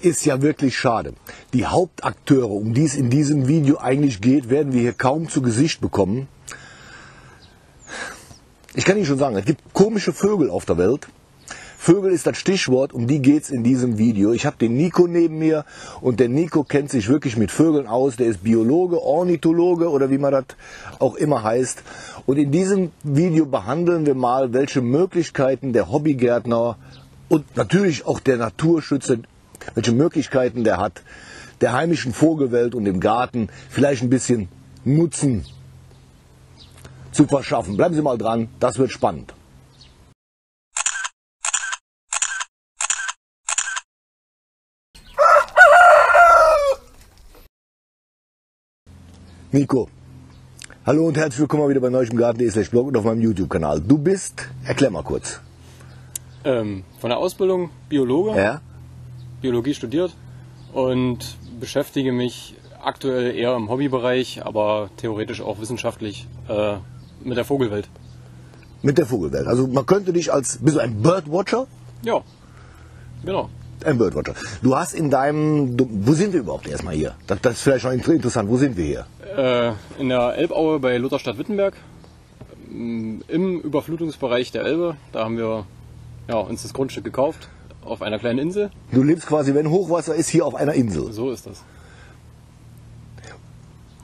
ist ja wirklich schade. Die Hauptakteure, um die es in diesem Video eigentlich geht, werden wir hier kaum zu Gesicht bekommen. Ich kann Ihnen schon sagen, es gibt komische Vögel auf der Welt. Vögel ist das Stichwort, um die geht's in diesem Video. Ich habe den Nico neben mir und der Nico kennt sich wirklich mit Vögeln aus. Der ist Biologe, Ornithologe oder wie man das auch immer heißt. Und in diesem Video behandeln wir mal, welche Möglichkeiten der Hobbygärtner und natürlich auch der Naturschützer, welche Möglichkeiten der hat, der heimischen Vogelwelt und dem Garten vielleicht ein bisschen Nutzen zu verschaffen. Bleiben Sie mal dran, das wird spannend. Nico, hallo und herzlich willkommen wieder bei Neuem Garten slash Blog und auf meinem YouTube-Kanal. Du bist, erklär mal kurz. Ähm, von der Ausbildung Biologe, Ja? Biologie studiert und beschäftige mich aktuell eher im Hobbybereich, aber theoretisch auch wissenschaftlich äh, mit der Vogelwelt. Mit der Vogelwelt. Also man könnte dich als, bist du ein Birdwatcher? Ja, genau. Ein Birdwatcher. Du hast in deinem, du, wo sind wir überhaupt erstmal hier? Das, das ist vielleicht schon interessant. Wo sind wir hier? Äh, in der Elbaue bei Lutherstadt-Wittenberg, ähm, im Überflutungsbereich der Elbe. Da haben wir ja, uns das Grundstück gekauft auf einer kleinen Insel. Du lebst quasi, wenn Hochwasser ist, hier auf einer Insel. So ist das.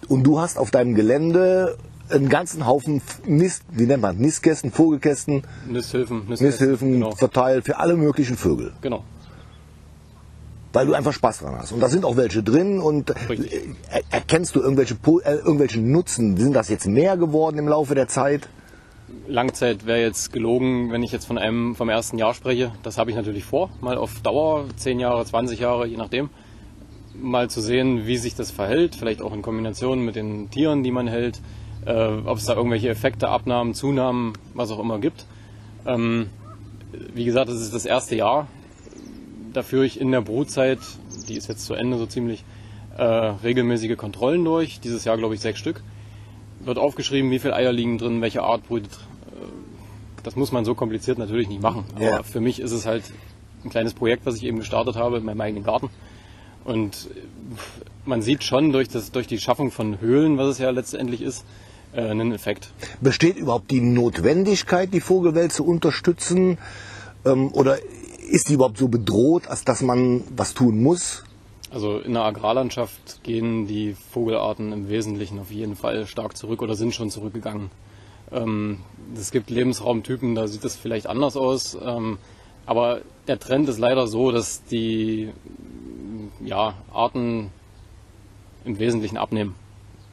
Und du hast auf deinem Gelände einen ganzen Haufen Nist, wie nennt man, Nistkästen, Vogelkästen, Nisthilfen, Nisthilfen Genau. verteilt für alle möglichen Vögel. genau. Weil du einfach Spaß dran hast. Und da sind auch welche drin und Richtig. äh, er- erkennst du irgendwelche, äh, irgendwelche Nutzen? Sind das jetzt mehr geworden im Laufe der Zeit? Langzeit wäre jetzt gelogen, wenn ich jetzt von einem vom ersten Jahr spreche. Das habe ich natürlich vor, mal auf Dauer, 10 Jahre, 20 Jahre, je nachdem. Mal zu sehen, wie sich das verhält, vielleicht auch in Kombination mit den Tieren, die man hält, äh, ob es da irgendwelche Effekte, Abnahmen, Zunahmen, was auch immer gibt. Ähm, wie gesagt, das ist das erste Jahr. Da führe ich in der Brutzeit, die ist jetzt zu Ende so ziemlich, äh, regelmäßige Kontrollen durch. Dieses Jahr glaube ich sechs Stück wird aufgeschrieben, wie viele Eier liegen drin, welche Art brütet. Das muss man so kompliziert natürlich nicht machen. Aber Ja. für mich ist es halt ein kleines Projekt, was ich eben gestartet habe in meinem eigenen Garten. Und man sieht schon durch, das, durch die Schaffung von Höhlen, was es ja letztendlich ist, äh, einen Effekt. Besteht überhaupt die Notwendigkeit, die Vogelwelt zu unterstützen? Ähm, oder ist die überhaupt so bedroht, als dass man was tun muss? Also in der Agrarlandschaft gehen die Vogelarten im Wesentlichen auf jeden Fall stark zurück oder sind schon zurückgegangen. Ähm, es gibt Lebensraumtypen, da sieht es vielleicht anders aus. Ähm, aber der Trend ist leider so, dass die ja, Arten im Wesentlichen abnehmen.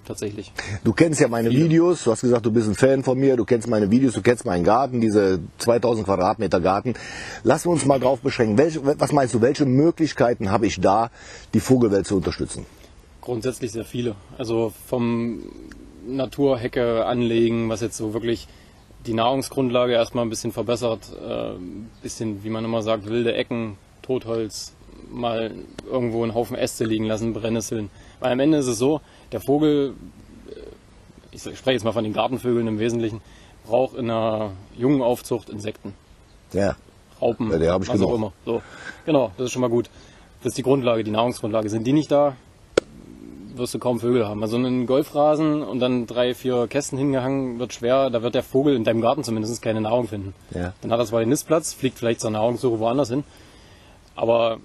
Tatsächlich. Du kennst ja meine Videos, du hast gesagt, du bist ein Fan von mir, du kennst meine Videos, du kennst meinen Garten, diese 2000 Quadratmeter Garten. Lass uns mal drauf beschränken. Welche, was meinst du, welche Möglichkeiten habe ich da, die Vogelwelt zu unterstützen? Grundsätzlich sehr viele. Also vom Naturhecke anlegen, was jetzt so wirklich die Nahrungsgrundlage erstmal ein bisschen verbessert, äh, ein bisschen, wie man immer sagt, wilde Ecken, Totholz, mal irgendwo einen Haufen Äste liegen lassen, Brennnesseln. Weil am Ende ist es so, der Vogel, äh, ich spreche jetzt mal von den Gartenvögeln im Wesentlichen, braucht in einer jungen Aufzucht Insekten. Ja. Raupen, Ja, die ich was genug. auch immer. So, genau, das ist schon mal gut. Das ist die Grundlage, die Nahrungsgrundlage. Sind die nicht da, wirst du kaum Vögel haben. Also einen Golfrasen und dann drei, vier Kästen hingehangen wird schwer. Da wird der Vogel in deinem Garten zumindest keine Nahrung finden. Ja. Dann hat er zwar den Nistplatz, fliegt vielleicht zur Nahrungssuche woanders hin. Aber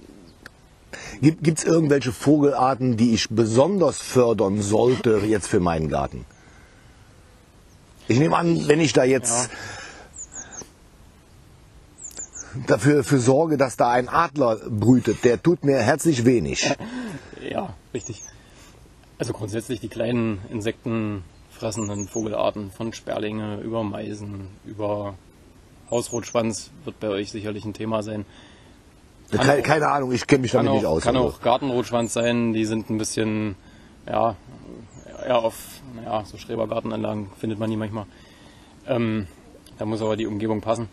Gibt es irgendwelche Vogelarten, die ich besonders fördern sollte jetzt für meinen Garten? Ich nehme an, wenn ich da jetzt dafür für sorge, dass da ein Adler brütet, der tut mir herzlich wenig. ja, richtig. Also grundsätzlich die kleinen insektenfressenden Vogelarten von Sperlinge über Meisen, über Hausrotschwanz wird bei euch sicherlich ein Thema sein. Keine, keine Ahnung, ich kenne mich damit auch, nicht aus. kann also. auch Gartenrotschwanz sein, die sind ein bisschen, ja, eher auf, naja, so Schrebergartenanlagen findet man die manchmal. Ähm, da muss aber die Umgebung passen.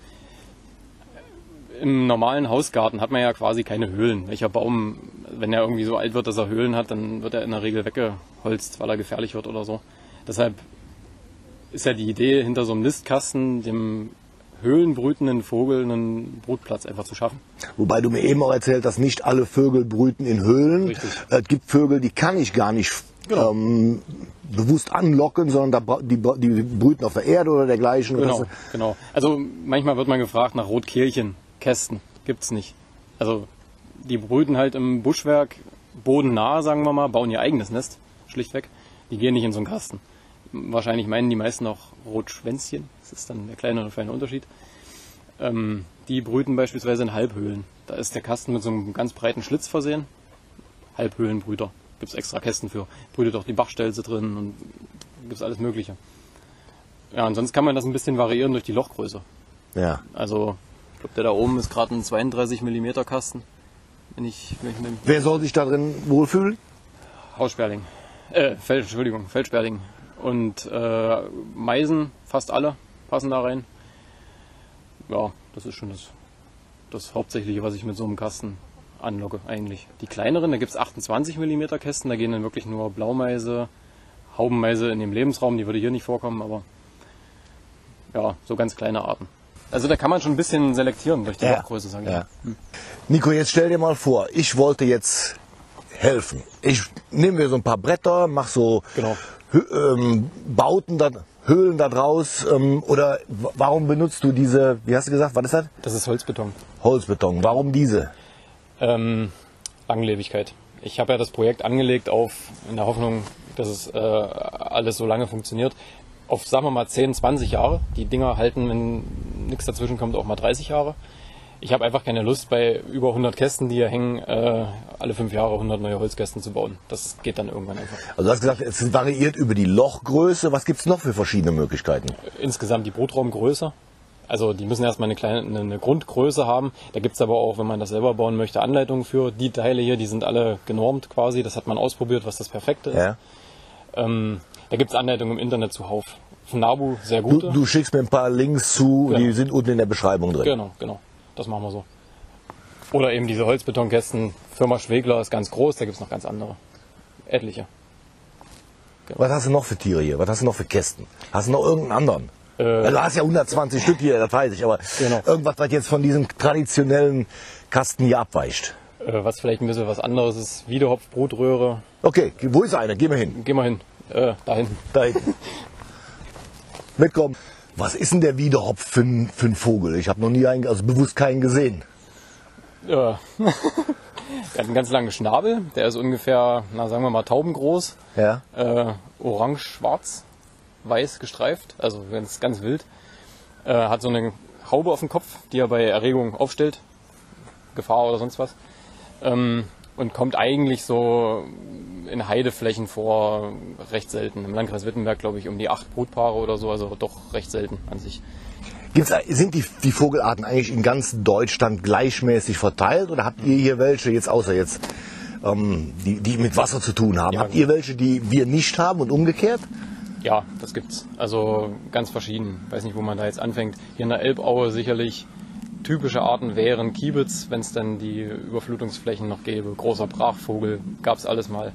Im normalen Hausgarten hat man ja quasi keine Höhlen. Welcher Baum, wenn er irgendwie so alt wird, dass er Höhlen hat, dann wird er in der Regel weggeholzt, weil er gefährlich wird oder so. Deshalb ist ja die Idee hinter so einem Nistkasten, dem höhlenbrütenden Vogel einen Brutplatz einfach zu schaffen. Wobei du mir eben auch erzählt hast, nicht alle Vögel brüten in Höhlen. Richtig. Es gibt Vögel, die kann ich gar nicht Genau. ähm, bewusst anlocken, sondern da, die, die brüten auf der Erde oder dergleichen. Genau, genau. Also manchmal wird man gefragt nach Rotkehlchen, Kästen. Gibt's nicht. Also die brüten halt im Buschwerk bodennah, sagen wir mal, bauen ihr eigenes Nest, schlichtweg. Die gehen nicht in so einen Kasten. Wahrscheinlich meinen die meisten auch Rotschwänzchen. Das ist dann der kleine oder feine Unterschied. Ähm, die brüten beispielsweise in Halbhöhlen. Da ist der Kasten mit so einem ganz breiten Schlitz versehen. Halbhöhlenbrüter. Gibt's extra Kästen für. Brütet auch die Bachstelze drin und gibt's alles Mögliche. Ja, und sonst kann man das ein bisschen variieren durch die Lochgröße. ja. Also, ich glaube, der da oben ist gerade ein 32 mm Kasten. Wenn ich, wenn ich mit Wer soll sich da drin wohlfühlen? Haussperling. Äh, Feld, Entschuldigung, Feldsperling. Und äh, Meisen, fast alle passen da rein. Ja, das ist schon das, das Hauptsächliche, was ich mit so einem Kasten anlocke eigentlich. Die kleineren, da gibt's 28 mm Kästen, da gehen dann wirklich nur Blaumeise, Haubenmeise in dem Lebensraum, die würde hier nicht vorkommen, aber ja, so ganz kleine Arten. Also da kann man schon ein bisschen selektieren durch die Ja. Lochgröße, sagen Ja. Nico, jetzt stell dir mal vor, ich wollte jetzt helfen. Ich nehme mir so ein paar Bretter, mach so Genau. Ähm, Bauten, da, Höhlen da draus. Ähm, oder warum benutzt du diese, wie hast du gesagt, was ist das? Das ist Holzbeton. Holzbeton. Warum diese? Ähm, Langlebigkeit. Ich habe ja das Projekt angelegt auf, in der Hoffnung, dass es äh, alles so lange funktioniert, auf, sagen wir mal, 10, 20 Jahre. Die Dinger halten, wenn nichts dazwischen kommt, auch mal 30 Jahre. Ich habe einfach keine Lust, bei über 100 Kästen, die hier hängen, äh, alle fünf Jahre 100 neue Holzkästen zu bauen. Das geht dann irgendwann einfach. Also du hast gesagt, es variiert über die Lochgröße. Was gibt's noch für verschiedene Möglichkeiten? insgesamt die Brutraumgröße. Also die müssen erstmal eine kleine eine, eine Grundgröße haben. Da gibt's aber auch, wenn man das selber bauen möchte, Anleitungen für. Die Teile hier, die sind alle genormt quasi. Das hat man ausprobiert, was das Perfekte ist. Ja. Ähm, da gibt's Anleitungen im Internet zuhauf. Von Nabu sehr Du, gute. du schickst mir ein paar Links zu, die Genau. sind unten in der Beschreibung drin. Genau, genau. Das machen wir so. Oder eben diese Holzbetonkästen. Firma Schwegler ist ganz groß, da gibt's noch ganz andere. Etliche. Was hast du noch für Tiere hier? Was hast du noch für Kästen? Hast du noch irgendeinen anderen? Äh, Ja, du hast ja 120 Stück hier, das weiß ich, aber Genau. irgendwas, was jetzt von diesem traditionellen Kasten hier abweicht. äh, was vielleicht ein bisschen was anderes ist. Wiedehopf, Brutröhre. Okay, wo ist einer? Geh mal hin. Geh mal hin. Äh, da hinten. Da hinten. Mitkommen. Was ist denn der Wiedehopf für ein, für ein Vogel? Ich habe noch nie einen, also bewusst keinen gesehen. Ja. der hat einen ganz langen Schnabel. Der ist ungefähr, na sagen wir mal, taubengroß. Ja. Äh, orange, schwarz, weiß gestreift. Also ganz, ganz wild. Äh, hat so eine Haube auf dem Kopf, die er bei Erregung aufstellt. Gefahr oder sonst was. Ähm, und kommt eigentlich so in Heideflächen vor, recht selten. Im Landkreis Wittenberg, glaube ich, um die acht Brutpaare oder so, also doch recht selten an sich. Gibt's, sind die, die Vogelarten eigentlich in ganz Deutschland gleichmäßig verteilt oder habt ihr hier welche, jetzt außer jetzt, ähm, die, die mit Wasser zu tun haben? Ja. Habt ihr welche, die wir nicht haben und umgekehrt? Ja, das gibt's. Also ganz verschieden. Weiß nicht, wo man da jetzt anfängt. Hier in der Elbaue sicherlich typische Arten wären Kiebitz, wenn es dann die Überflutungsflächen noch gäbe. Großer Brachvogel, gab's alles mal.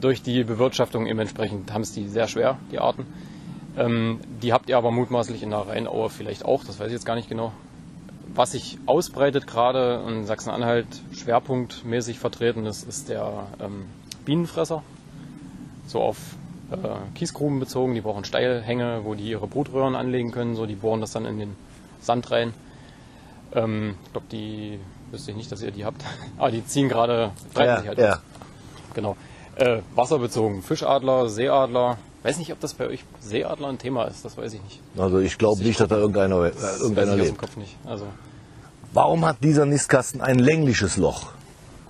Durch die Bewirtschaftung entsprechend haben es die sehr schwer, die Arten. Ähm, die habt ihr aber mutmaßlich in der Rheinaue vielleicht auch, das weiß ich jetzt gar nicht genau. Was sich ausbreitet gerade in Sachsen-Anhalt schwerpunktmäßig vertreten ist, ist der ähm, Bienenfresser so auf äh, Kiesgruben bezogen. Die brauchen Steilhänge, wo die ihre Brutröhren anlegen können. So, die bohren das dann in den Sand rein. Ähm, ich glaube, die wüsste ich nicht, dass ihr die habt. Aber die ziehen gerade, breiten sich halt ja. Genau. Äh, wasserbezogen. Fischadler, Seeadler. Weiß nicht, ob das bei euch Seeadler ein Thema ist. Das weiß ich nicht. Also ich glaube nicht, dass da irgendeiner, äh, irgendeiner lebt. Kopf nicht. Also Warum hat dieser Nistkasten ein längliches Loch?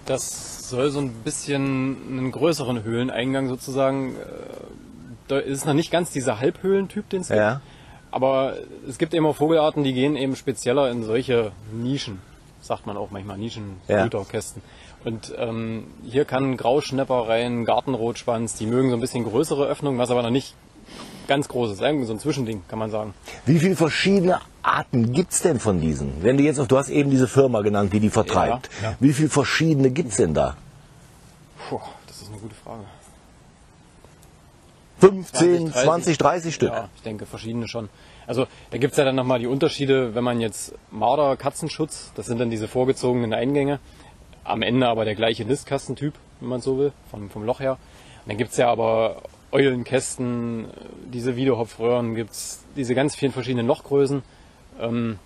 Das soll so ein bisschen einen größeren Höhleneingang sozusagen. Äh, da ist noch nicht ganz dieser Halbhöhlentyp, den es gibt. Ja. Aber es gibt eben auch Vogelarten, die gehen eben spezieller in solche Nischen. Sagt man auch manchmal, Nischenbrüterkästen. Und ähm, hier kann Grauschnepper rein, Gartenrotschwanz, die mögen so ein bisschen größere Öffnungen, was aber noch nicht ganz groß ist. Irgendwie So ein Zwischending, kann man sagen. Wie viele verschiedene Arten gibt's denn von diesen? Wenn du jetzt, auf- du hast eben diese Firma genannt, die die vertreibt. Ja, ja. Wie viele verschiedene gibt's denn da? Puh, das ist eine gute Frage. 15, 20, 30 Stück. Ja, ich denke verschiedene schon. Also da gibt's ja dann nochmal die Unterschiede, wenn man jetzt Marder, Katzenschutz, das sind dann diese vorgezogenen Eingänge, am Ende aber der gleiche Nistkastentyp, wenn man so will, vom, vom Loch her. Und dann gibt's ja aber Eulenkästen, diese Wiederhopfröhren, gibt's diese ganz vielen verschiedenen Lochgrößen, ähm,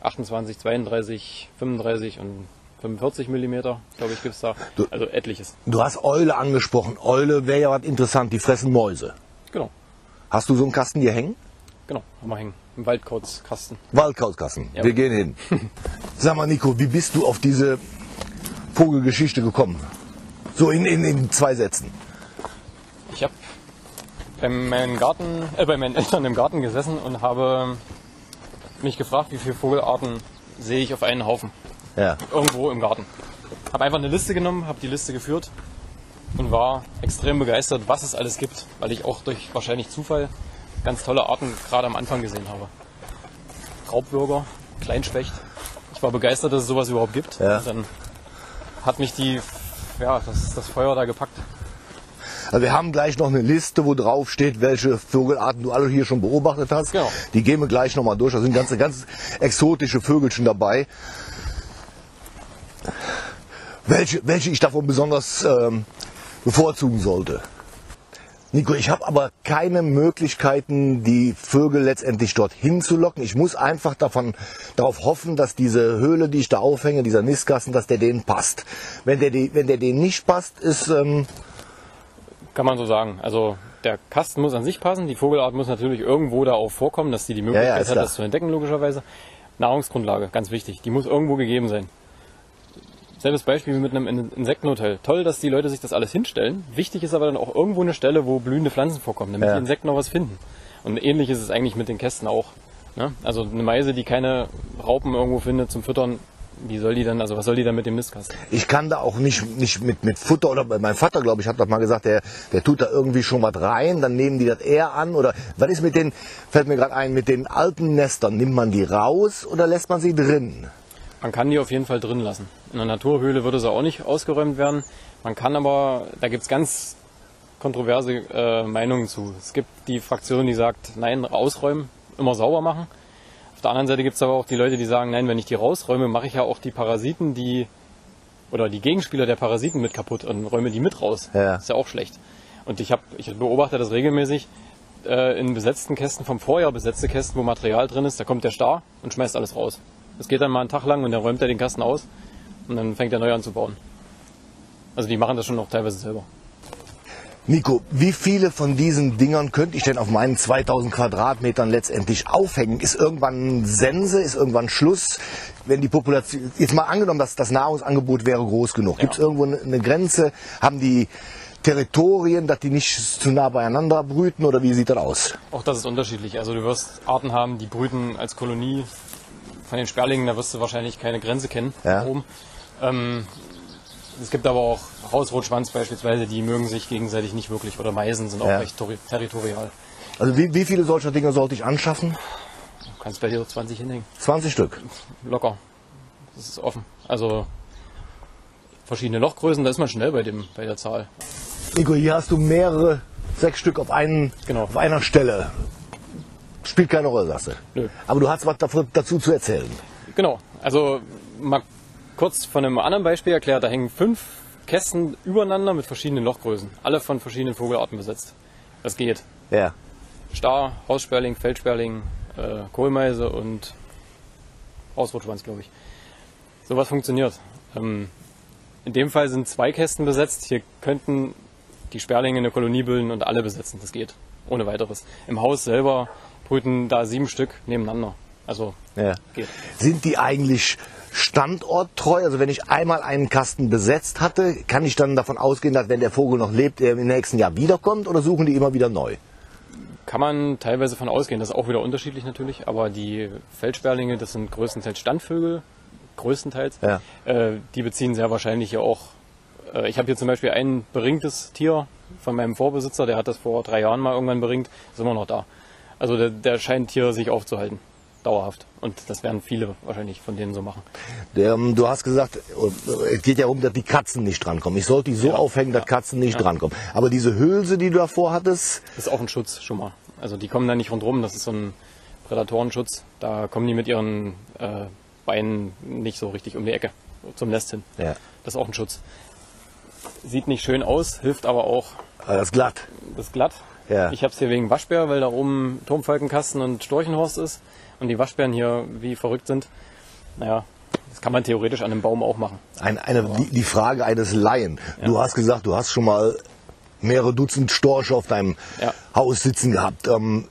28, 32, 35 und 45 Millimeter, glaube ich, gibt's da. Du- also etliches. Du hast Eule angesprochen. Eule wäre ja was interessant, die fressen Mäuse. Genau, Hast du so einen Kasten hier hängen? genau, haben wir hängen. Im Waldkauzkasten. Waldkauzkasten. Ja. Wir gehen hin. Sag mal, Nico, wie bist du auf diese Vogelgeschichte gekommen? So in, in, in zwei Sätzen. Ich habe bei meinen Garten, äh, bei meinen Eltern im Garten gesessen und habe mich gefragt, wie viele Vogelarten sehe ich auf einen Haufen Ja. irgendwo im Garten. Habe einfach eine Liste genommen, habe die Liste geführt und war extrem begeistert, was es alles gibt, weil ich auch durch wahrscheinlich Zufall ganz tolle Arten gerade am Anfang gesehen habe. Raubwürger, Kleinspecht. Ich war begeistert, dass es sowas überhaupt gibt. Ja. Dann hat mich die, ja, das, das Feuer da gepackt. Also wir haben gleich noch eine Liste, wo drauf steht, welche Vogelarten du alle hier schon beobachtet hast. Genau. Die gehen wir gleich nochmal durch. Da sind ganze, ganz exotische Vögelchen dabei. Welche, welche ich davon besonders ähm, bevorzugen sollte. Nico, ich habe aber keine Möglichkeiten, die Vögel letztendlich dorthin zu locken. Ich muss einfach davon, darauf hoffen, dass diese Höhle, die ich da aufhänge, dieser Nistkasten, dass der denen passt. Wenn der, die- wenn der denen nicht passt, ist ähm, Kann man so sagen. Also der Kasten muss an sich passen, die Vogelart muss natürlich irgendwo da auch vorkommen, dass die die Möglichkeit Ja, ja, hat, das zu entdecken, logischerweise. Nahrungsgrundlage, ganz wichtig. Die muss irgendwo gegeben sein. Selbes Beispiel wie mit einem In- Insektenhotel. Toll, dass die Leute sich das alles hinstellen. Wichtig ist aber dann auch irgendwo eine Stelle, wo blühende Pflanzen vorkommen, damit Ja. die Insekten auch was finden. Und ähnlich ist es eigentlich mit den Kästen auch. Ne? Also eine Meise, die keine Raupen irgendwo findet zum Füttern, wie soll die dann, also was soll die dann mit dem Nistkasten? ich kann da auch nicht, nicht mit, mit Futter oder mein Vater, glaube ich, hat doch mal gesagt, der, der tut da irgendwie schon was rein, dann nehmen die das eher an oder was ist mit den, fällt mir gerade ein, mit den alten Nestern, nimmt man die raus oder lässt man sie drin? Man kann die auf jeden Fall drin lassen. In einer Naturhöhle würde sie auch nicht ausgeräumt werden. Man kann aber, da gibt's ganz kontroverse äh, Meinungen zu. Es gibt die Fraktion, die sagt, nein, ausräumen, immer sauber machen. Auf der anderen Seite gibt's aber auch die Leute, die sagen, nein, wenn ich die rausräume, mache ich ja auch die Parasiten, die oder die Gegenspieler der Parasiten mit kaputt und räume die mit raus. Ja. ist ja auch schlecht. Und ich habe, ich beobachte das regelmäßig äh, in besetzten Kästen vom Vorjahr besetzte Kästen, wo Material drin ist, da kommt der Star und schmeißt alles raus. Das geht dann mal einen Tag lang und dann räumt er den Kasten aus und dann fängt er neu an zu bauen. Also die machen das schon noch teilweise selber. Nico, wie viele von diesen Dingern könnte ich denn auf meinen 2000 Quadratmetern letztendlich aufhängen? Ist irgendwann Sense, ist irgendwann Schluss? Wenn die Population, jetzt mal angenommen, dass das Nahrungsangebot wäre groß genug, gibt es irgendwo eine, eine Grenze? Haben die Territorien, dass die nicht zu nah beieinander brüten oder wie sieht das aus? Auch das ist unterschiedlich. Also du wirst Arten haben, die brüten als Kolonie. Von den Sperlingen, da wirst du wahrscheinlich keine Grenze kennen. Ja. Oben. Ähm, es gibt aber auch Hausrotschwanz beispielsweise, die mögen sich gegenseitig nicht wirklich. Oder Meisen sind auch Ja. recht tori- territorial. Also wie, wie viele solcher Dinge sollte ich anschaffen? Du kannst bei dir 20 hinhängen. 20 Stück. Locker. Das ist offen. Also verschiedene Lochgrößen, da ist man schnell bei dem, bei der Zahl. Nico, hier hast du mehrere, sechs Stück auf, einen, Genau. auf einer Stelle. Spielt keine Rolle, sagst du. Nö. Aber du hast was dazu zu erzählen. Genau. Also mal kurz von einem anderen Beispiel erklärt. Da hängen fünf Kästen übereinander mit verschiedenen Lochgrößen. Alle von verschiedenen Vogelarten besetzt. Das geht. Ja. Star, Haussperling, Feldsperling, äh, Kohlmeise und Hausrotschwanz, glaube ich. Sowas funktioniert. Ähm, in dem Fall sind zwei Kästen besetzt. Hier könnten die Sperlinge eine Kolonie bilden und alle besetzen. Das geht. Ohne weiteres. Im Haus selber brüten da sieben Stück nebeneinander. Also Ja. geht. Sind die eigentlich standorttreu? Also wenn ich einmal einen Kasten besetzt hatte, kann ich dann davon ausgehen, dass wenn der Vogel noch lebt, er im nächsten Jahr wiederkommt oder suchen die immer wieder neu? Kann man teilweise von ausgehen. Das ist auch wieder unterschiedlich natürlich. Aber die Feldsperlinge, das sind größtenteils Standvögel. Größtenteils. Ja. Äh, die beziehen sehr wahrscheinlich ja auch. Äh, ich habe hier zum Beispiel ein beringtes Tier von meinem Vorbesitzer. Der hat das vor drei Jahren mal irgendwann beringt. Ist immer noch da. Also der, der scheint hier sich aufzuhalten. dauerhaft. Und das werden viele wahrscheinlich von denen so machen. Ähm, du hast gesagt, äh, es geht ja um, dass die Katzen nicht drankommen. Ich sollte die so aufhängen, dass Katzen nicht drankommen. Aber diese Hülse, die du davor hattest, Das ist auch ein Schutz schon mal. Also die kommen da nicht rundherum, das ist so ein Prädatorenschutz. Da kommen die mit ihren äh, Beinen nicht so richtig um die Ecke zum Nest hin. ja, Das ist auch ein Schutz. Sieht nicht schön aus, hilft aber auch aber das ist glatt. das ist glatt. Ja. Ich habe es hier wegen Waschbär, weil da oben Turmfalkenkasten und Storchenhorst ist und die Waschbären hier wie verrückt sind. Naja, das kann man theoretisch an einem Baum auch machen. Ein, eine, die, die Frage eines Laien. Du hast gesagt, du hast schon mal mehrere Dutzend Storche auf deinem Ja. Haus sitzen gehabt. Ähm,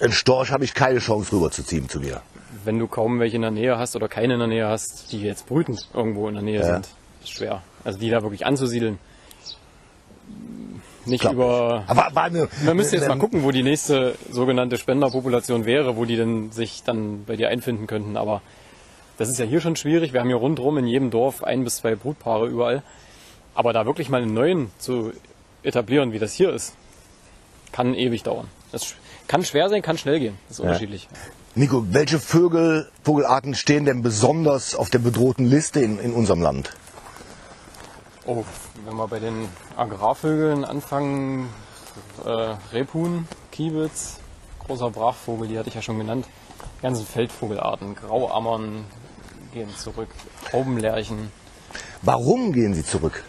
ein Storch habe ich keine Chance rüberzuziehen zu mir. Wenn du kaum welche in der Nähe hast oder keine in der Nähe hast, die jetzt brütend irgendwo in der Nähe Ja. sind, ist schwer. Also die da wirklich anzusiedeln. Nicht Glaub über. Aber, aber eine, Man müsste jetzt mal eine- gucken, wo die nächste sogenannte Spenderpopulation wäre, wo die denn sich dann bei dir einfinden könnten. Aber das ist ja hier schon schwierig. Wir haben hier rundherum in jedem Dorf ein bis zwei Brutpaare überall. Aber da wirklich mal einen neuen zu etablieren, wie das hier ist, kann ewig dauern. Das kann schwer sein, kann schnell gehen. Das ist unterschiedlich. Nico, welche Vögel, Vogelarten stehen denn besonders auf der bedrohten Liste in, in unserem Land? Oh, wenn wir bei den Agrarvögeln anfangen, äh, Rebhuhn, Kiebitz, großer Brachvogel, die hatte ich ja schon genannt. Die ganzen Feldvogelarten, Grauammern gehen zurück, Taubenlerchen. Warum gehen sie zurück?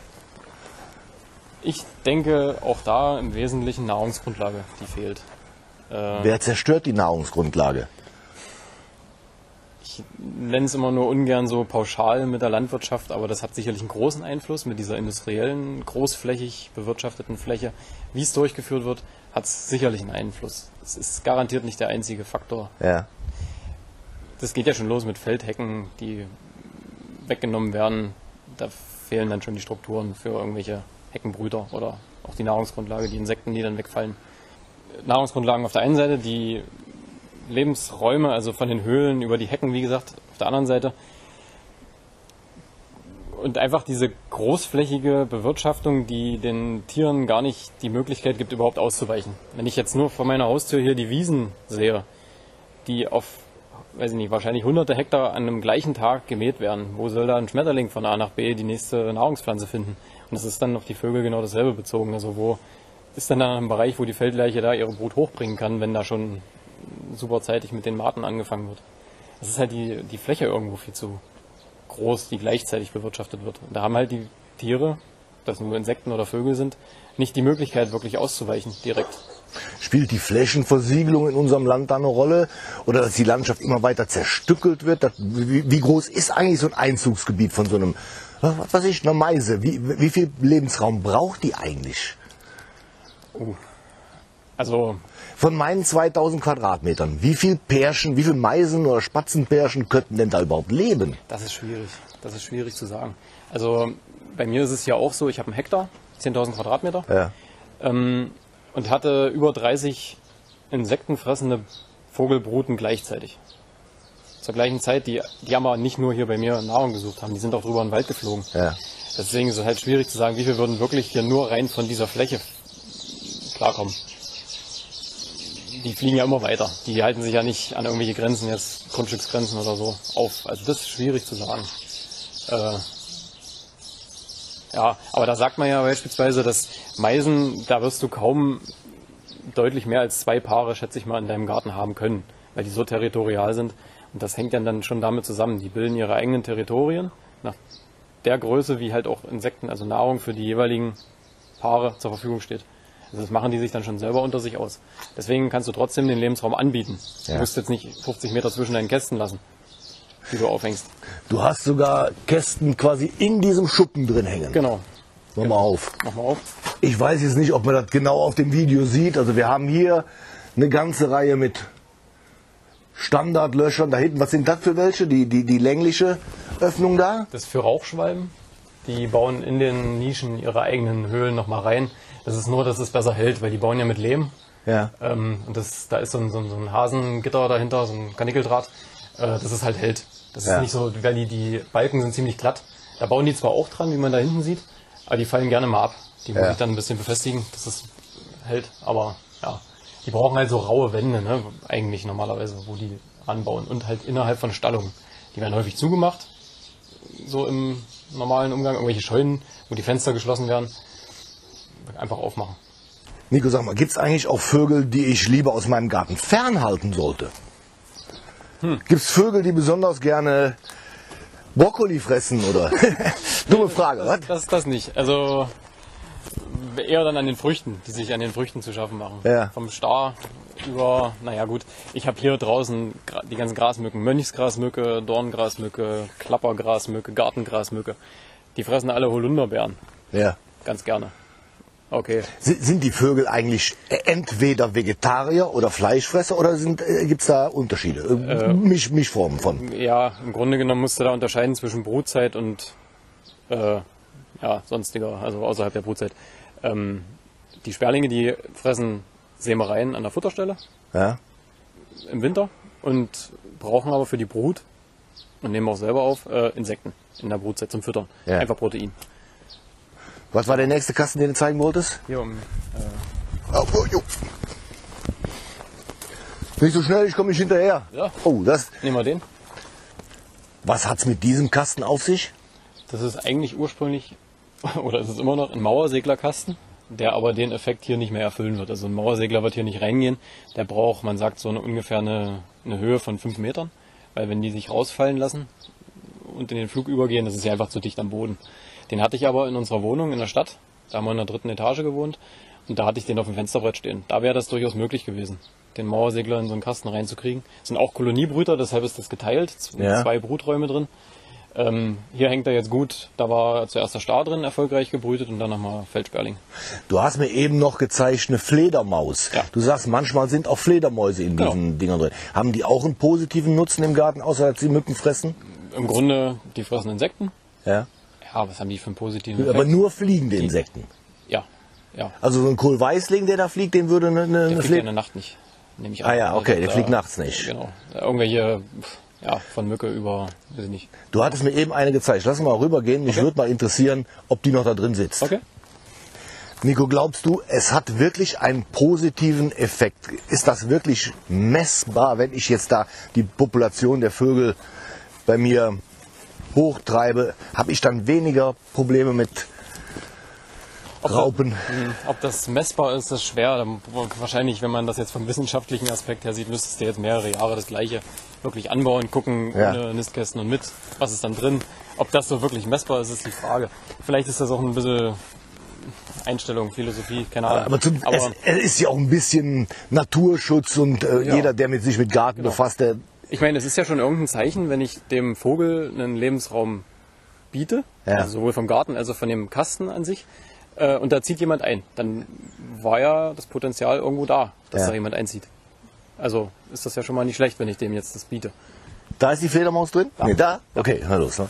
Ich denke auch da im Wesentlichen Nahrungsgrundlage, die fehlt. Wer zerstört die Nahrungsgrundlage? Ich nenne es immer nur ungern so pauschal mit der Landwirtschaft, aber das hat sicherlich einen großen Einfluss mit dieser industriellen, großflächig bewirtschafteten Fläche. Wie es durchgeführt wird, hat es sicherlich einen Einfluss. Es ist garantiert nicht der einzige Faktor. Ja. Das geht ja schon los mit Feldhecken, die weggenommen werden. Da fehlen dann schon die Strukturen für irgendwelche Heckenbrüter oder auch die Nahrungsgrundlage, die Insekten, die dann wegfallen. Nahrungsgrundlagen auf der einen Seite, die Lebensräume, also von den Höhlen über die Hecken, wie gesagt, auf der anderen Seite. Und einfach diese großflächige Bewirtschaftung, die den Tieren gar nicht die Möglichkeit gibt, überhaupt auszuweichen. Wenn ich jetzt nur vor meiner Haustür hier die Wiesen sehe, die auf, weiß ich nicht, wahrscheinlich hunderte Hektar an einem gleichen Tag gemäht werden, wo soll da ein Schmetterling von A nach B die nächste Nahrungspflanze finden? Und das ist dann auf die Vögel genau dasselbe bezogen. Also wo ist dann da ein Bereich, wo die Feldlerche da ihre Brut hochbringen kann, wenn da schon super zeitig mit den Maten angefangen wird. Das ist halt die, die Fläche irgendwo viel zu groß, die gleichzeitig bewirtschaftet wird. Und da haben halt die Tiere, das nur Insekten oder Vögel sind, nicht die Möglichkeit, wirklich auszuweichen direkt. Spielt die Flächenversiegelung in unserem Land da eine Rolle? Oder dass die Landschaft immer weiter zerstückelt wird? Das, wie, wie groß ist eigentlich so ein Einzugsgebiet von so einem, was weiß ich, einer Meise? Wie, wie viel Lebensraum braucht die eigentlich? Also Von meinen 2000 Quadratmetern, wie viel Pärchen, wie viel Meisen oder Spatzenpärchen könnten denn da überhaupt leben? Das ist schwierig. Das ist schwierig zu sagen. Also bei mir ist es ja auch so, ich habe einen Hektar, 10.000 Quadratmeter Ja. ähm, und hatte über 30 insektenfressende Vogelbruten gleichzeitig. Zur gleichen Zeit, die, die aber nicht nur hier bei mir Nahrung gesucht haben, die sind auch drüber in den Wald geflogen. Ja. Deswegen ist es halt schwierig zu sagen, wie viel würden wirklich hier nur rein von dieser Fläche klarkommen. Die fliegen ja immer weiter. Die halten sich ja nicht an irgendwelche Grenzen, jetzt Grundstücksgrenzen oder so, auf. Also das ist schwierig zu sagen. Äh, ja, aber da sagt man ja beispielsweise, dass Meisen, da wirst du kaum deutlich mehr als zwei Paare, schätze ich mal, in deinem Garten haben können, weil die so territorial sind. Und das hängt dann, dann schon damit zusammen. Die bilden ihre eigenen Territorien nach der Größe, wie halt auch Insekten, also Nahrung für die jeweiligen Paare zur Verfügung steht. Also das machen die sich dann schon selber unter sich aus. Deswegen kannst du trotzdem den Lebensraum anbieten. Ja. Du musst jetzt nicht 50 Meter zwischen deinen Kästen lassen, die du aufhängst. Du hast sogar Kästen quasi in diesem Schuppen drin hängen. Genau. Mach mal auf. Mach mal auf. Ich weiß jetzt nicht, ob man das genau auf dem Video sieht. Also wir haben hier eine ganze Reihe mit Standardlöchern. Da hinten, was sind das für welche? Die, die, die längliche Öffnung da? Das ist für Rauchschwalben. Die bauen in den Nischen ihre eigenen Höhlen nochmal rein. Das ist nur, dass es besser hält, weil die bauen ja mit Lehm. Ja. Ähm, und das, da ist so ein, so, ein, so ein Hasengitter dahinter, so ein Kanickeldraht, äh, dass es halt hält. Das Ja. ist nicht so, weil die, die Balken sind ziemlich glatt. Da bauen die zwar auch dran, wie man da hinten sieht, aber die fallen gerne mal ab. Die muss Ja. ich dann ein bisschen befestigen, dass es hält. Aber ja, die brauchen halt so raue Wände, ne? eigentlich normalerweise, wo die anbauen und halt innerhalb von Stallungen. Die werden häufig zugemacht, so im normalen Umgang, irgendwelche Scheunen, wo die Fenster geschlossen werden, einfach aufmachen. Nico, sag mal, gibt's eigentlich auch Vögel, die ich lieber aus meinem Garten fernhalten sollte? Hm. Gibt's Vögel, die besonders gerne Brokkoli fressen oder? Dumme Frage, was? Das, das, das nicht. Also eher dann an den Früchten, die sich an den Früchten zu schaffen machen. Ja. Vom Star über, naja gut, ich habe hier draußen die ganzen Grasmücken, Mönchsgrasmücke, Dorngrasmücke, Klappergrasmücke, Gartengrasmücke. Die fressen alle Holunderbeeren. Ja. Ganz gerne. Okay. Sind die Vögel eigentlich entweder Vegetarier oder Fleischfresser oder äh, gibt es da Unterschiede? Äh, Misch, Mischformen von? Ja, im Grunde genommen musst du da unterscheiden zwischen Brutzeit und äh, ja, sonstiger, also außerhalb der Brutzeit. Ähm, die Sperlinge, die fressen Sämereien an der Futterstelle ja. im Winter und brauchen aber für die Brut und nehmen auch selber auf äh, Insekten in der Brutzeit zum Füttern. Ja. Einfach Protein. Was war der nächste Kasten, den du zeigen wolltest? Hier um. Äh oh, oh, oh. Nicht so schnell, ich komme nicht hinterher. Ja. Oh, das. Nehmen wir den. Was hat's mit diesem Kasten auf sich? Das ist eigentlich ursprünglich, oder ist es immer noch, ein Mauerseglerkasten, der aber den Effekt hier nicht mehr erfüllen wird. Also ein Mauersegler wird hier nicht reingehen. Der braucht, man sagt, so eine ungefähr eine, eine Höhe von 5 Metern. Weil wenn die sich rausfallen lassen und in den Flug übergehen, das ist ja einfach zu dicht am Boden. Den hatte ich aber in unserer Wohnung in der Stadt. Da haben wir in der dritten Etage gewohnt. Und da hatte ich den auf dem Fensterbrett stehen. Da wäre das durchaus möglich gewesen, den Mauersegler in so einen Kasten reinzukriegen. Das sind auch Koloniebrüter, deshalb ist das geteilt. Ja. Zwei Bruträume drin. Ähm, hier hängt er jetzt gut. Da war zuerst der Star drin, erfolgreich gebrütet und dann nochmal Feldsperling. Du hast mir eben noch gezeigt, eine Fledermaus. Ja. Du sagst, manchmal sind auch Fledermäuse in genau. diesen Dingern drin. Haben die auch einen positiven Nutzen im Garten, außer dass sie Mücken fressen? Im Grunde, die fressen Insekten. Ja. Ja, was haben die für einen positiven Effekt? Aber nur fliegende Insekten. Ja, ja. Also so ein Kohlweißling, der da fliegt, den würde eine, eine Der fliegt ja in der Nacht nicht. Nehme ich an. Ah ja, okay, also, der fliegt nachts nicht. Genau. Irgendwelche, ja, von Mücke über, weiß ich nicht. Du hattest mir eben eine gezeigt. Lass mal rübergehen. Mich okay. würde mal interessieren, ob die noch da drin sitzt. Okay. Nico, glaubst du, es hat wirklich einen positiven Effekt? Ist das wirklich messbar, wenn ich jetzt da die Population der Vögel bei mir hochtreibe, habe ich dann weniger Probleme mit ob Raupen. Hm, ob das messbar ist, ist schwer. Wahrscheinlich, wenn man das jetzt vom wissenschaftlichen Aspekt her sieht, müsstest du jetzt mehrere Jahre das Gleiche wirklich anbauen, gucken ja. ohne Nistkästen und mit, was ist dann drin. Ob das so wirklich messbar ist, ist die Frage. Vielleicht ist das auch ein bisschen Einstellung, Philosophie, keine Ahnung. Aber, zum, Aber es, es, ist ja auch ein bisschen Naturschutz und äh, ja. jeder, der mit sich mit Garten genau. befasst, der ich meine, es ist ja schon irgendein Zeichen, wenn ich dem Vogel einen Lebensraum biete, ja. also sowohl vom Garten als auch von dem Kasten an sich, äh, und da zieht jemand ein. Dann war ja das Potenzial irgendwo da, dass ja. da jemand einzieht. Also ist das ja schon mal nicht schlecht, wenn ich dem jetzt das biete. Da ist die Fledermaus drin? Ja. Nee, da? Okay, na los. Ne?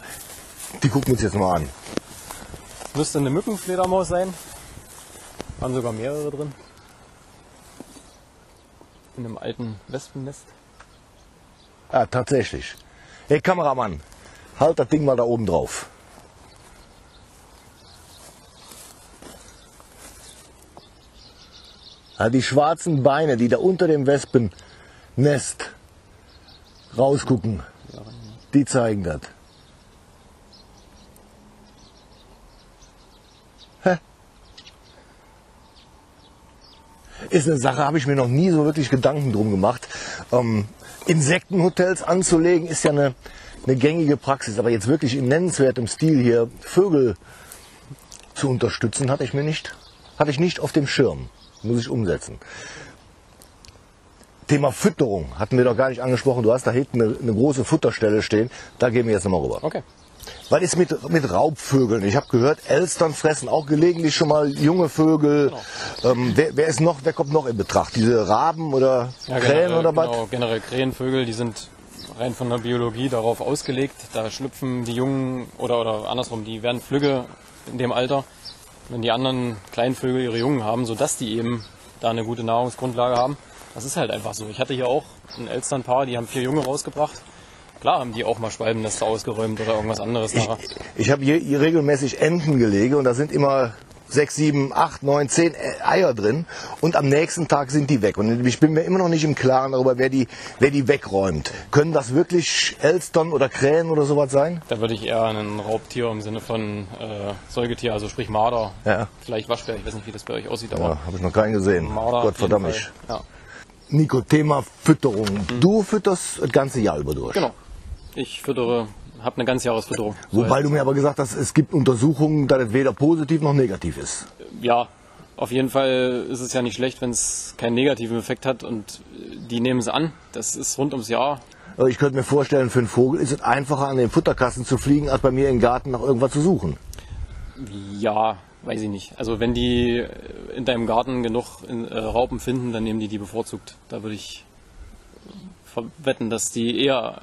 Die gucken wir uns jetzt mal an. Müsste eine Mückenfledermaus sein. Waren sogar mehrere drin. In einem alten Wespennest. Ja, tatsächlich. Hey Kameramann, halt das Ding mal da oben drauf. Ja, die schwarzen Beine, die da unter dem Wespennest rausgucken, die zeigen das. Ist eine Sache, habe ich mir noch nie so wirklich Gedanken drum gemacht. Ähm, Insektenhotels anzulegen, ist ja eine, eine gängige Praxis. Aber jetzt wirklich in nennenswertem Stil hier Vögel zu unterstützen, hatte ich mir nicht, hatte ich nicht auf dem Schirm. Muss ich umsetzen. Thema Fütterung hatten wir doch gar nicht angesprochen. Du hast da hinten eine, eine große Futterstelle stehen. Da gehen wir jetzt nochmal rüber. Okay. Was ist mit, mit Raubvögeln? Ich habe gehört, Elstern fressen auch gelegentlich schon mal junge Vögel. Genau. Ähm, wer, wer, ist noch, wer kommt noch in Betracht? Diese Raben oder ja, Krähen generell, oder was? Genau, generell Krähenvögel, die sind rein von der Biologie darauf ausgelegt. Da schlüpfen die Jungen oder, oder andersrum, die werden Flügge in dem Alter, wenn die anderen Kleinvögel ihre Jungen haben, sodass die eben da eine gute Nahrungsgrundlage haben. Das ist halt einfach so. Ich hatte hier auch ein Elsternpaar, die haben vier Junge rausgebracht. Klar haben die auch mal Schwalbennester ausgeräumt oder irgendwas anderes Ich, ich habe hier, hier regelmäßig Entengelege und da sind immer sechs, sieben, acht, neun, zehn Eier drin und am nächsten Tag sind die weg. Und ich bin mir immer noch nicht im Klaren darüber, wer die, wer die wegräumt. Können das wirklich Elstern oder Krähen oder sowas sein? Da würde ich eher ein Raubtier im Sinne von äh, Säugetier, also sprich Marder, Ja. vielleicht Waschbär, ich weiß nicht, wie das bei euch aussieht, aber Ja, habe ich noch keinen gesehen. Marder. Gott verdammt. Ja, Nico, Thema Fütterung. Du fütterst das ganze Jahr über durch. genau. Ich füttere, habe eine Ganzjahresfütterung. Wobei du mir aber gesagt hast, es gibt Untersuchungen, dass es weder positiv noch negativ ist. Ja, auf jeden Fall ist es ja nicht schlecht, wenn es keinen negativen Effekt hat und die nehmen es an. Das ist rund ums Jahr. Aber Ich könnte mir vorstellen, für einen Vogel ist es einfacher, an den Futterkasten zu fliegen, als bei mir im Garten nach irgendwas zu suchen. Ja, weiß ich nicht. Also wenn die in deinem Garten genug äh, Raupen finden, dann nehmen die die bevorzugt. Da würde ich verwetten, dass die eher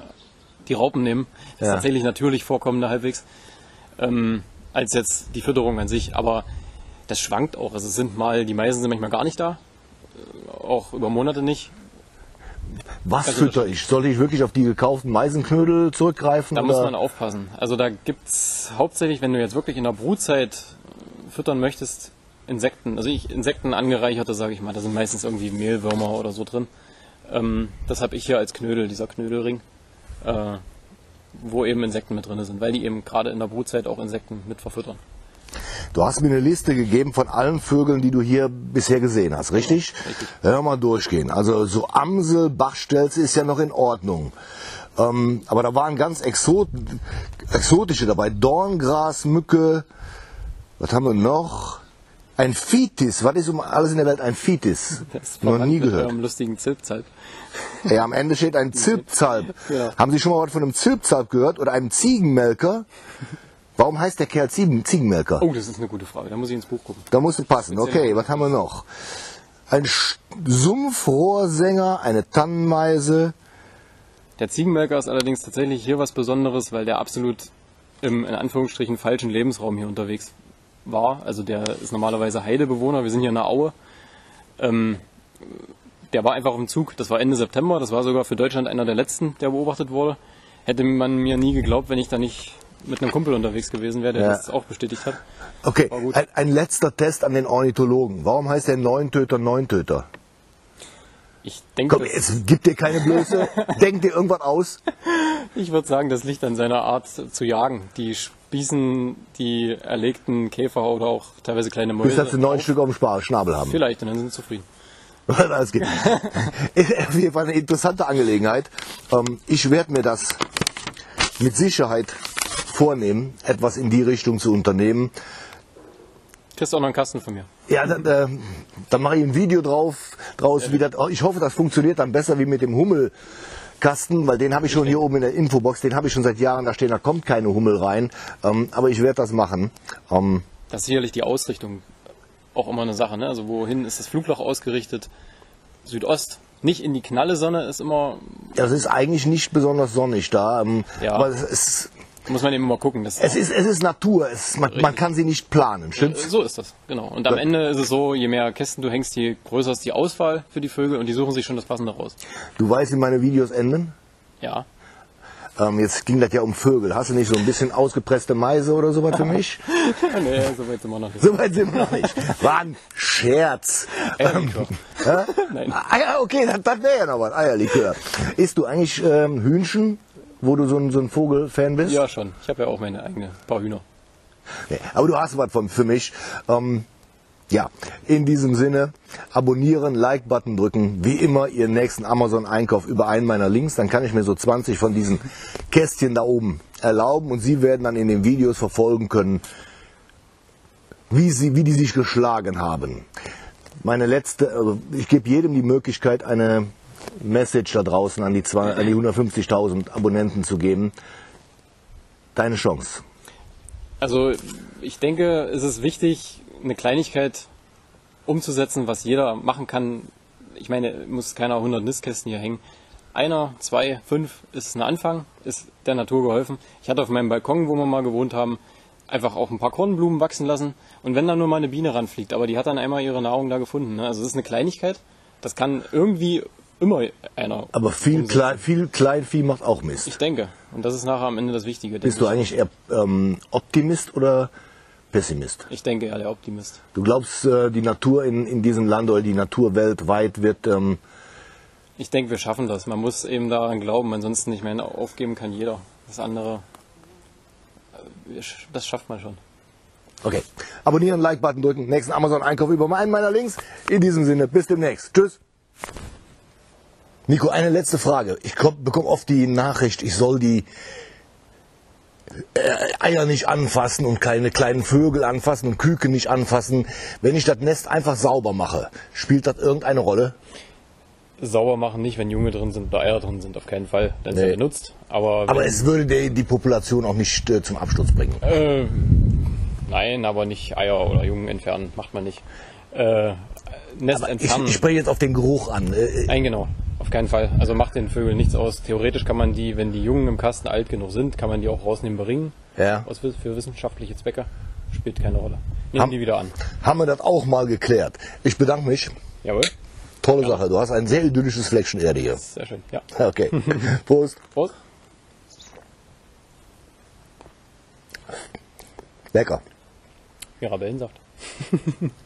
die Raupen nehmen. Das Ja. ist tatsächlich natürlich vorkommende halbwegs, ähm, als jetzt die Fütterung an sich. Aber das schwankt auch. Also es sind mal, die Meisen sind manchmal gar nicht da. Äh, Auch über Monate nicht. Was Also fütter ich? Sollte ich wirklich auf die gekauften Meisenknödel zurückgreifen? Da oder? muss man aufpassen. Also da gibt's hauptsächlich, wenn du jetzt wirklich in der Brutzeit füttern möchtest, Insekten, also ich Insekten angereicherte, sage ich mal, da sind meistens irgendwie Mehlwürmer oder so drin. Ähm, das habe ich hier als Knödel, dieser Knödelring, äh, wo eben Insekten mit drin sind, weil die eben gerade in der Brutzeit auch Insekten mit verfüttern. Du hast mir eine Liste gegeben von allen Vögeln, die du hier bisher gesehen hast, richtig? richtig. Hör mal durchgehen. Also so Amsel, Bachstelze ist ja noch in Ordnung. Ähm, aber da waren ganz exot exotische dabei. Dorngras, Mücke, was haben wir noch? Ein Fitis. Was ist um alles in der Welt ein Fitis? Noch nie gehört. eurem lustigen Zilpzalp. Ja, am Ende steht ein Zilpzalp. Ja. Haben Sie schon mal was von einem Zilpzalp gehört? Oder einem Ziegenmelker? Warum heißt der Kerl Ziegen, Ziegenmelker? Oh, das ist eine gute Frage. Da muss ich ins Buch gucken. Da musst du passen. Okay, was haben wir noch? Ein Sumpfrohrsänger, eine Tannenmeise. Der Ziegenmelker ist allerdings tatsächlich hier was Besonderes, weil der absolut im in Anführungsstrichen falschen Lebensraum hier unterwegs war. Also der ist normalerweise Heidebewohner. Wir sind hier in der Aue. Ähm, der war einfach auf dem Zug. Das war Ende September. Das war sogar für Deutschland einer der letzten, der beobachtet wurde. Hätte man mir nie geglaubt, wenn ich da nicht mit einem Kumpel unterwegs gewesen wäre, der Ja. das auch bestätigt hat. Okay, ein, ein letzter Test an den Ornithologen. Warum heißt der Neuntöter Neuntöter? Ich denke, Komm, es gibt dir keine Blöße. Denk dir irgendwas aus. ich würde sagen, das liegt an seiner Art zu jagen. Die spießen die erlegten Käfer oder auch teilweise kleine Mäuse. Bis dass sie neun. Stück auf dem Spar- Schnabel haben. Vielleicht, und dann sind sie zufrieden. Alles geht. Auf jeden Fall eine interessante Angelegenheit. Ähm, ich werde mir das mit Sicherheit vornehmen, etwas in die Richtung zu unternehmen. Kriegst auch noch einen Kasten von mir. Ja, dann, äh, dann mache ich ein Video drauf, draus. Wie das, oh, ich hoffe, das funktioniert dann besser wie mit dem Hummelkasten, weil den habe ich schon hier oben in der Infobox, den habe ich schon seit Jahren da stehen, da kommt keine Hummel rein. Ähm, aber ich werde das machen. Ähm, Das ist sicherlich die Ausrichtung auch immer eine Sache. Ne? Also wohin ist das Flugloch ausgerichtet? Südost. Nicht in die knalle Sonne ist immer, das ist eigentlich nicht besonders sonnig da. Ähm, Ja. Aber es ist, muss man eben immer gucken. Das es ist, es ist Natur. Es, man, man kann sie nicht planen, stimmt's? so ist das, genau. Und am Ende ist es so, je mehr Kästen du hängst, je größer ist die Auswahl für die Vögel und die suchen sich schon das Passende raus. Du weißt, wie meine Videos enden? Ja. Ähm, jetzt ging das ja um Vögel. Hast du nicht so ein bisschen ausgepresste Meise oder sowas für mich? nee, so weit sind wir noch nicht. So weit sind wir noch nicht. War ein Scherz. Eierlikör. Ja? Nein. Ah, ja, okay, das, das wäre ja noch was. Eierlikör. Isst du eigentlich ähm, Hühnchen, wo du so ein, so ein Vogelfan bist? Ja, schon. Ich habe ja auch meine eigene paar Hühner. Nee, aber du hast was von, für mich. Ähm, ja, in diesem Sinne, abonnieren, Like-Button drücken, wie immer Ihren nächsten Amazon-Einkauf über einen meiner Links, dann kann ich mir so 20 von diesen Kästchen da oben erlauben und Sie werden dann in den Videos verfolgen können, wie, sie, wie die sich geschlagen haben. Meine letzte, also ich gebe jedem die Möglichkeit, eine Message da draußen an die, die 150.000 Abonnenten zu geben. Deine Chance. Also ich denke, es ist wichtig, eine Kleinigkeit umzusetzen, was jeder machen kann. Ich meine, muss keiner 100 Nistkästen hier hängen. Einer, zwei, fünf ist ein Anfang, ist der Natur geholfen. Ich hatte auf meinem Balkon, wo wir mal gewohnt haben, einfach auch ein paar Kornblumen wachsen lassen. Und wenn da nur mal eine Biene ranfliegt, aber die hat dann einmal ihre Nahrung da gefunden. Ne? Also es ist eine Kleinigkeit. Das kann irgendwie immer einer. Aber viel. Klein, viel Kleinvieh macht auch Mist. Ich denke. Und das ist nachher am Ende das Wichtige. Bist du eigentlich eher ähm, Optimist oder Pessimist? Ich denke eher der Optimist. Du glaubst, äh, die Natur in, in diesem Land oder die Natur weltweit wird. Ähm, Ich denke, wir schaffen das. Man muss eben daran glauben, ansonsten nicht mehr aufgeben kann jeder. Das andere, äh, das schafft man schon. okay. Abonnieren, Like-Button drücken, nächsten Amazon-Einkauf über meinen meiner Links. In diesem Sinne, bis demnächst. Tschüss. Nico, eine letzte Frage. Ich komm, bekomme oft die Nachricht, ich soll die äh, Eier nicht anfassen und keine kleinen Vögel anfassen und Küken nicht anfassen. Wenn ich das Nest einfach sauber mache, spielt das irgendeine Rolle? Sauber machen nicht, wenn Junge drin sind oder Eier drin sind, auf keinen Fall. Dann ist Nee. er benutzt. Aber, Aber es würde die, die Population auch nicht äh, zum Absturz bringen. äh, nein, aber nicht Eier oder Jungen entfernen, macht man nicht. Äh, Nest Ich, entfernen. ich spreche jetzt auf den Geruch an. Äh, Nein, genau. Auf keinen Fall. Also macht den Vögeln nichts aus. Theoretisch kann man die, wenn die Jungen im Kasten alt genug sind, kann man die auch rausnehmen, beringen. Ja. Aus, für wissenschaftliche Zwecke. Spielt keine Rolle. Nehmen Ham- die wieder an. Haben wir das auch mal geklärt. Ich bedanke mich. Jawohl. Tolle Sache. Du hast ein sehr idyllisches Fleckchen Erde hier. Sehr schön. Ja. Okay. Prost. Prost. Lecker. Mirabellensaft.